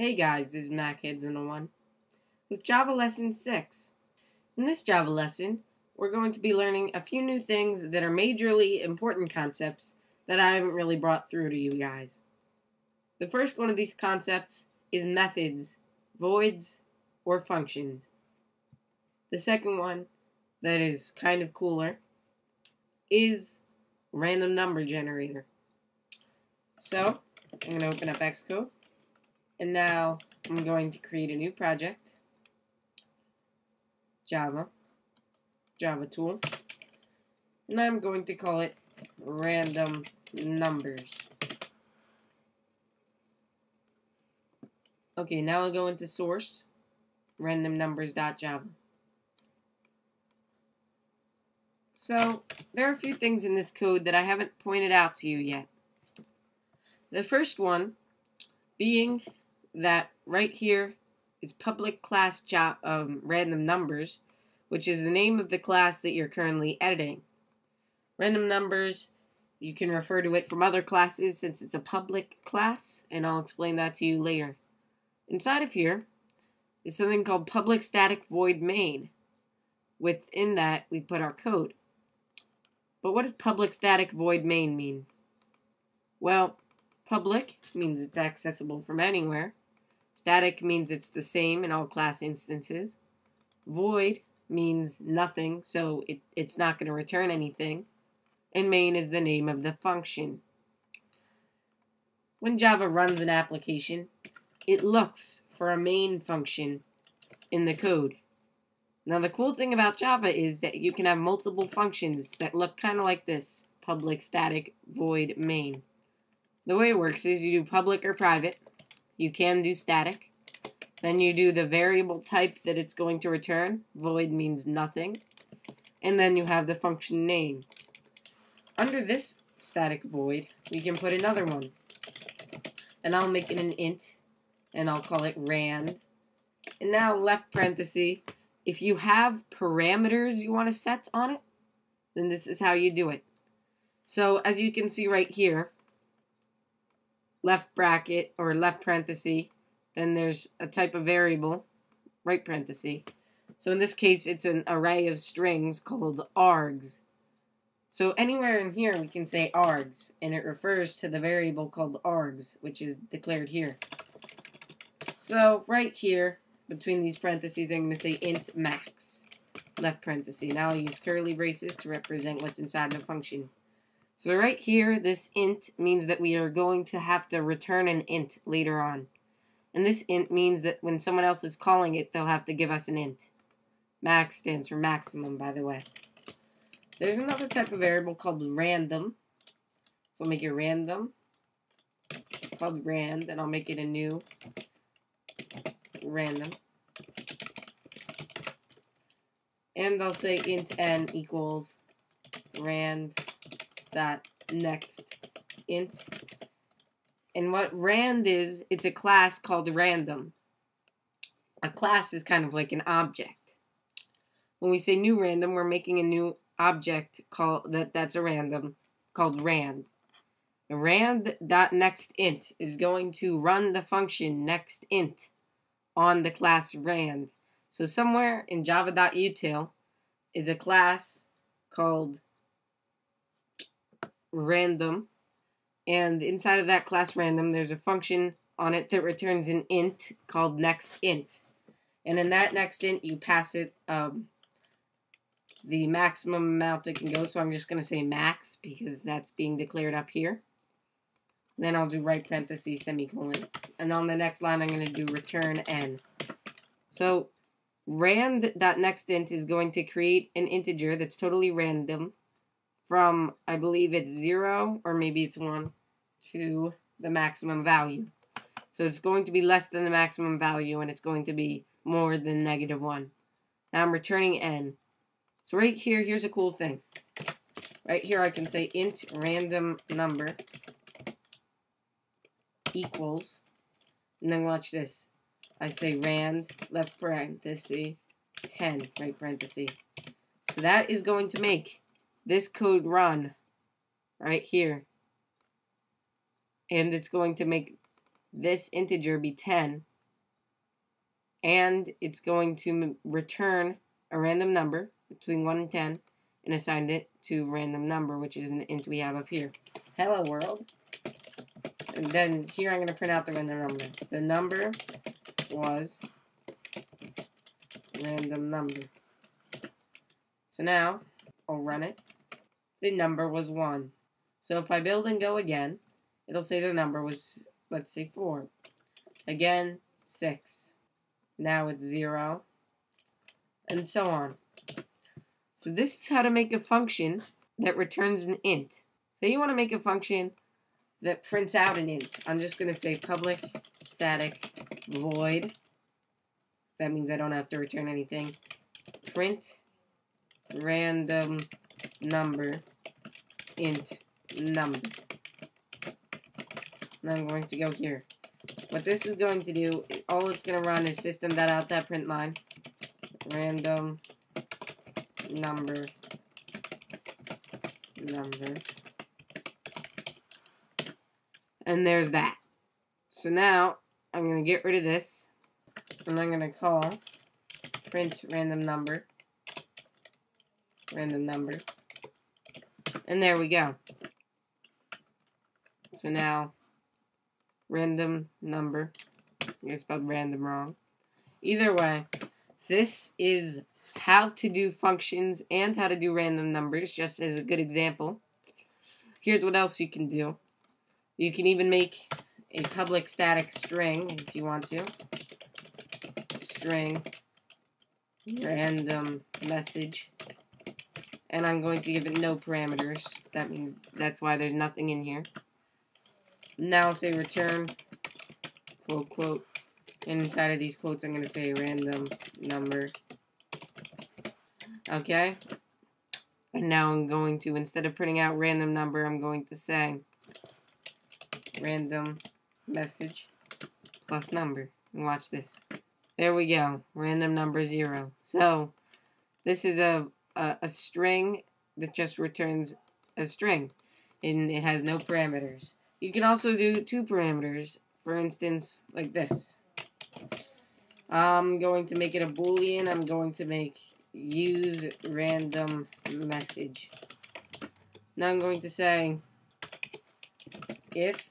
Hey guys, this is MacHeads101 with Java Lesson 6. In this Java lesson, we're going to be learning a few new things that are majorly important concepts that I haven't really brought through to you guys. The first one of these concepts is methods, voids, or functions. The second one, that is kind of cooler, is random number generator. So, I'm going to open up Xcode. And now I'm going to create a new project. Java. Java tool. And I'm going to call it random numbers. Okay, now I'll go into source, randomnumbers.java. So, there are a few things in this code that I haven't pointed out to you yet. The first one being that right here is public class job um, random numbers, which is the name of the class that you're currently editing. Random numbers, you can refer to it from other classes since it's a public class, and I'll explain that to you later. Inside of here is something called public static void main. Within that, we put our code. But what does public static void main mean? Well, Public means it's accessible from anywhere. Static means it's the same in all class instances. Void means nothing, so it, it's not going to return anything. And main is the name of the function. When Java runs an application, it looks for a main function in the code. Now the cool thing about Java is that you can have multiple functions that look kind of like this. Public static void main. The way it works is you do public or private. You can do static. Then you do the variable type that it's going to return. Void means nothing. And then you have the function name. Under this static void, we can put another one. And I'll make it an int. And I'll call it rand. And now left parenthesis. If you have parameters you want to set on it, then this is how you do it. So as you can see right here, left bracket or left parenthesis. Then there's a type of variable, right parenthesis. So in this case, it's an array of strings called args. So anywhere in here, we can say args, and it refers to the variable called args, which is declared here. So right here, between these parentheses, I'm going to say int max, left parenthesis. Now I'll use curly braces to represent what's inside the function. So right here, this int means that we are going to have to return an int later on. And this int means that when someone else is calling it, they'll have to give us an int. Max stands for maximum, by the way. There's another type of variable called random. So I'll make it random. Called rand, and I'll make it a new random. And I'll say int n equals rand that next int. And what rand is, it's a class called random. A class is kind of like an object. When we say new random, we're making a new object called that that's a random called rand. Rand dot next int is going to run the function next int on the class rand. So somewhere in java.util is a class called random. And inside of that class random, there's a function on it that returns an int called next int. And in that next int, you pass it um, the maximum amount it can go. So I'm just going to say max because that's being declared up here. Then I'll do right parenthesis semicolon. And on the next line, I'm going to do return n. So rand.nextInt is going to create an integer that's totally random from, I believe it's 0, or maybe it's 1, to the maximum value. So it's going to be less than the maximum value, and it's going to be more than negative 1. Now I'm returning n. So right here, here's a cool thing. Right here I can say int random number equals, and then watch this. I say rand, left parenthesis, 10, right parenthesis. So that is going to make this code run right here. And it's going to make this integer be 10 and it's going to return a random number between 1 and 10 and assigned it to random number, which is an int we have up here. Hello world. And then here I'm going to print out the random number. The number was random number. So now, I'll run it. The number was 1. So if I build and go again, it'll say the number was, let's say, 4. Again, 6. Now it's 0. And so on. So this is how to make a function that returns an int. Say you want to make a function that prints out an int. I'm just going to say public static void. That means I don't have to return anything. Print random number int number. Now I'm going to go here. What this is going to do, all it's going to run is system.out.println line random number number and there's that. So now I'm going to get rid of this and I'm going to call print random number random number and there we go. So now random number I spelled random wrong. Either way, this is how to do functions and how to do random numbers, just as a good example. Here's what else you can do. You can even make a public static string if you want to. String random message. And I'm going to give it no parameters. That means that's why there's nothing in here. Now I'll say return quote quote and inside of these quotes, I'm going to say random number. Okay? And now I'm going to, instead of printing out random number, I'm going to say random message plus number. And watch this. There we go. Random number zero. So, this is a, a, a string that just returns a string. And it has no parameters. You can also do two parameters. For instance, like this. I'm going to make it a boolean. I'm going to make use random message. Now I'm going to say if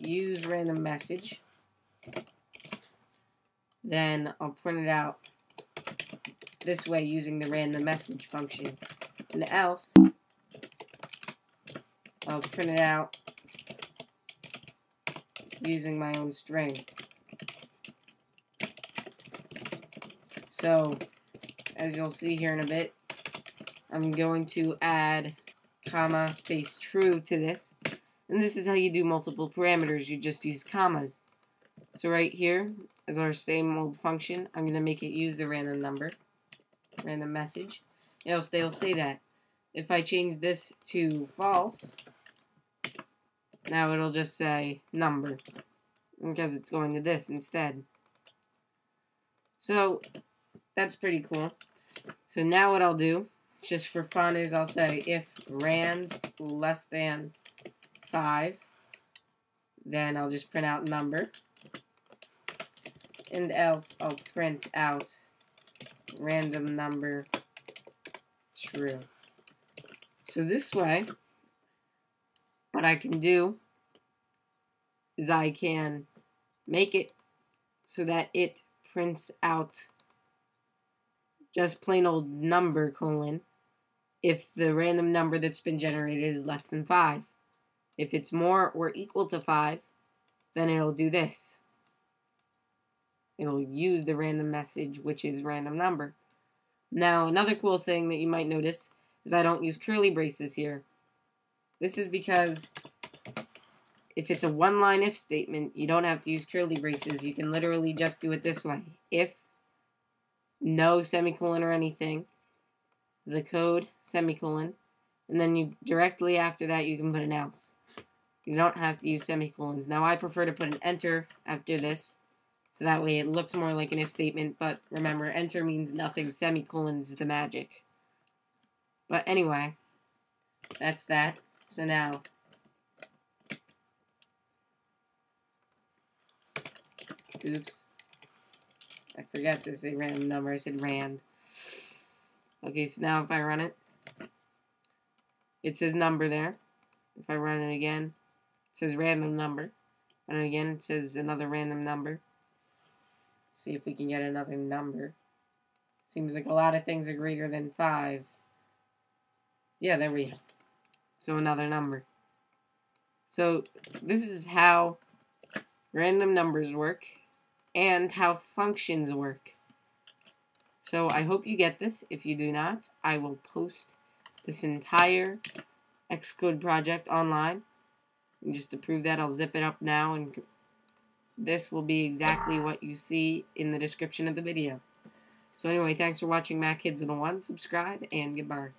use random message, then I'll print it out this way using the random message function. And else, I'll print it out using my own string. So, as you'll see here in a bit, I'm going to add comma space true to this. And this is how you do multiple parameters. You just use commas. So right here is our same old function. I'm going to make it use the random number, random message. else they'll say that. If I change this to false, now it'll just say number because it's going to this instead. So that's pretty cool. So now what I'll do, just for fun, is I'll say if rand less than 5, then I'll just print out number. And else I'll print out random number true. So this way, what I can do is I can make it so that it prints out just plain old number colon if the random number that's been generated is less than 5. If it's more or equal to 5, then it'll do this. It'll use the random message, which is random number. Now, another cool thing that you might notice is I don't use curly braces here. This is because if it's a one-line if statement, you don't have to use curly braces. You can literally just do it this way. If no semicolon or anything, the code, semicolon, and then you directly after that you can put an else. You don't have to use semicolons. Now I prefer to put an enter after this, so that way it looks more like an if statement, but remember, enter means nothing, semicolons the magic. But anyway, that's that. So now, oops. I forgot to say random number. I said rand. Okay, so now if I run it, it says number there. If I run it again, it says random number. And again, it says another random number. See if we can get another number. Seems like a lot of things are greater than 5. Yeah, there we go. So another number. So this is how random numbers work and how functions work. So I hope you get this. If you do not, I will post this entire Xcode project online. And just to prove that, I'll zip it up now and this will be exactly what you see in the description of the video. So anyway, thanks for watching MacHeads 101. Subscribe and goodbye.